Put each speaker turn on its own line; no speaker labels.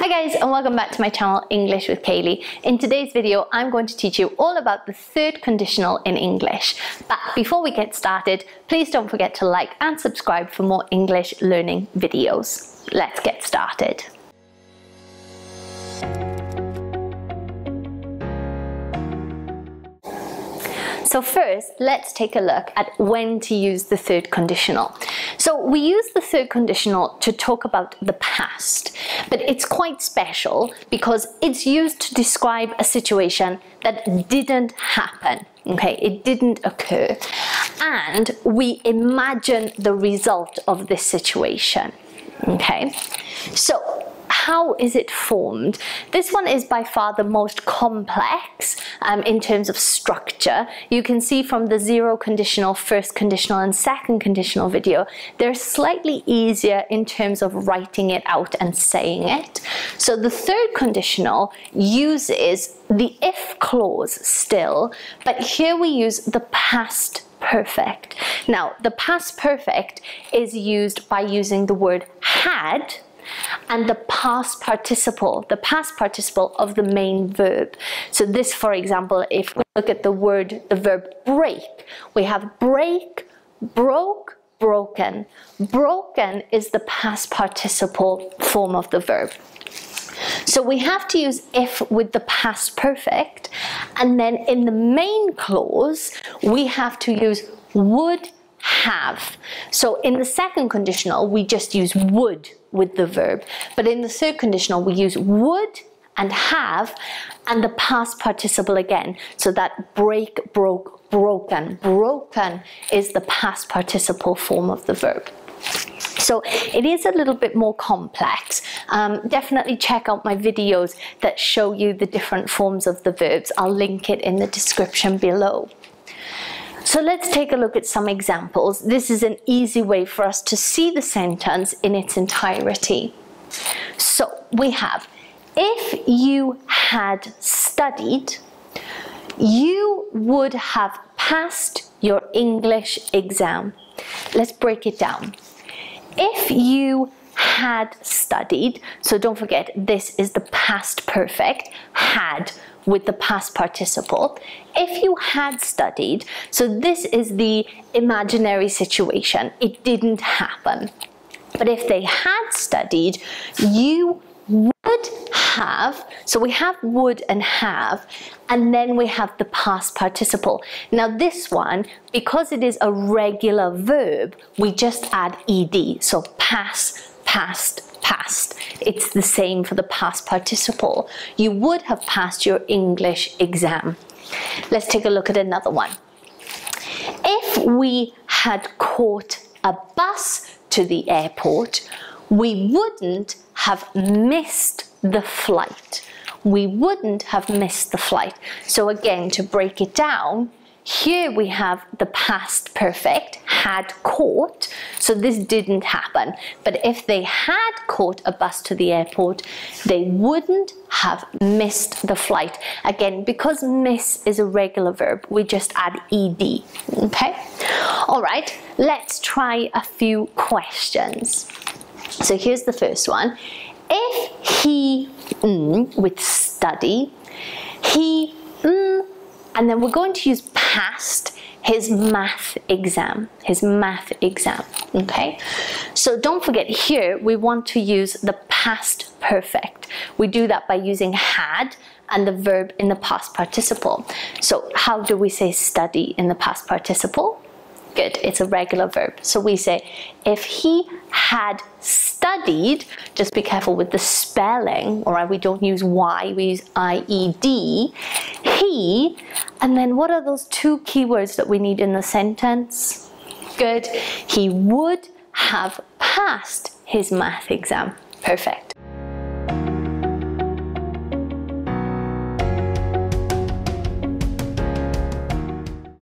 Hi guys and welcome back to my channel English with Kayleigh. In today's video I'm going to teach you all about the third conditional in English. But before we get started, please don't forget to like and subscribe for more English learning videos. Let's get started. So first, let's take a look at when to use the third conditional. So we use the third conditional to talk about the past, but it's quite special because it's used to describe a situation that didn't happen. Okay, it didn't occur. And we imagine the result of this situation. Okay, so how is it formed? This one is by far the most complex um, in terms of structure. You can see from the zero conditional, first conditional and second conditional video, they're slightly easier in terms of writing it out and saying it. So the third conditional uses the if clause still, but here we use the past perfect. Now, the past perfect is used by using the word had and the past participle, the past participle of the main verb. So this, for example, if we look at the word, the verb break, we have break, broke, broken. Broken is the past participle form of the verb. So we have to use if with the past perfect, and then in the main clause, we have to use would have. So in the second conditional, we just use would with the verb. But in the third conditional, we use would and have and the past participle again. So that break, broke, broken. Broken is the past participle form of the verb. So it is a little bit more complex. Um, definitely check out my videos that show you the different forms of the verbs. I'll link it in the description below. So let's take a look at some examples. This is an easy way for us to see the sentence in its entirety. So we have, if you had studied, you would have passed your English exam. Let's break it down. If you had studied, so don't forget this is the past perfect, had with the past participle. If you had studied, so this is the imaginary situation, it didn't happen. But if they had studied, you would have, so we have would and have, and then we have the past participle. Now this one, because it is a regular verb, we just add ed, so pass, passed, passed. It's the same for the past participle. You would have passed your English exam. Let's take a look at another one. If we had caught a bus to the airport, we wouldn't have missed the flight. We wouldn't have missed the flight. So again, to break it down, here we have the past perfect, had caught, so this didn't happen. But if they had caught a bus to the airport, they wouldn't have missed the flight. Again, because miss is a regular verb, we just add ed, okay? All right, let's try a few questions. So here's the first one. If he, mm, with study, he, mm, and then we're going to use past his math exam, his math exam, okay? So don't forget here, we want to use the past perfect. We do that by using had and the verb in the past participle. So how do we say study in the past participle? Good, it's a regular verb. So we say, if he had studied, just be careful with the spelling, all right? We don't use Y, we use I-E-D. He, and then what are those two keywords that we need in the sentence? Good, he would have passed his math exam. Perfect.